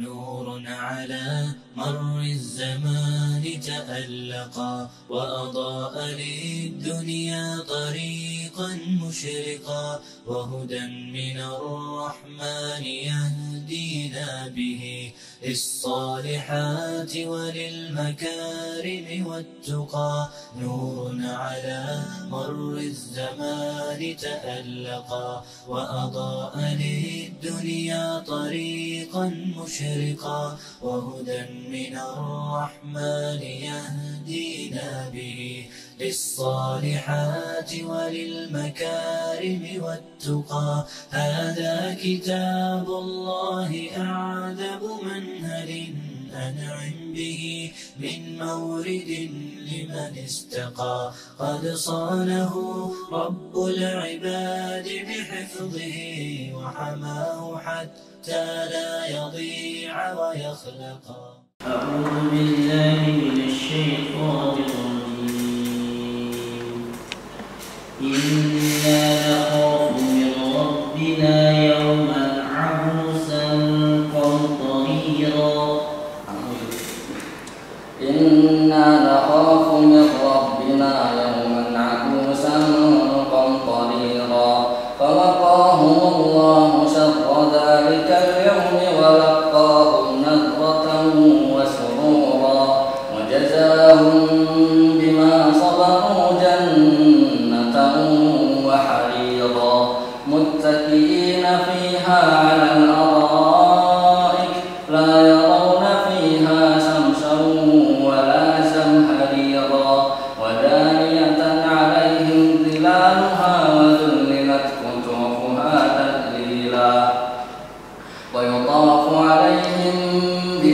نور على مر الزمان تألقا وأضاء للدنيا طريقا مشرقا وهدى من الرحمن يهدينا به للصالحات وللمكارم والتقى نور على مر الزمان تألقا وأضاء للدنيا طريقا مشرقا وهدى من الرحمن يهدينا به للصالحات وللمكارم والتقى. هذا كتاب الله أعذب منهل أنعم به من مورد لمن استقى. قد صانه رب العباد بحفظه وحماه حتى لا يضيع ويخلقا. أعوذ بالله من الشيطان الرجيم. إنا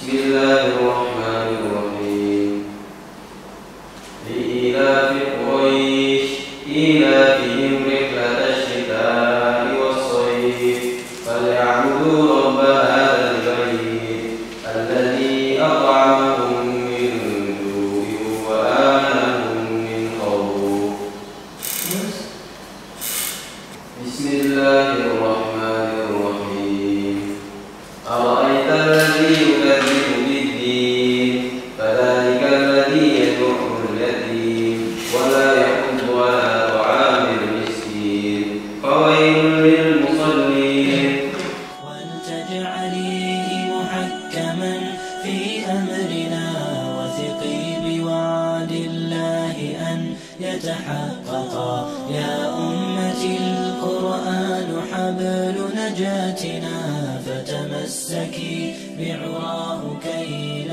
بسم الله الرحمن الرحيم لإيلاف قريش إيلافهم يتحققا يا أمتي القرآن حبل نجاتنا فتمسكي بعراه كي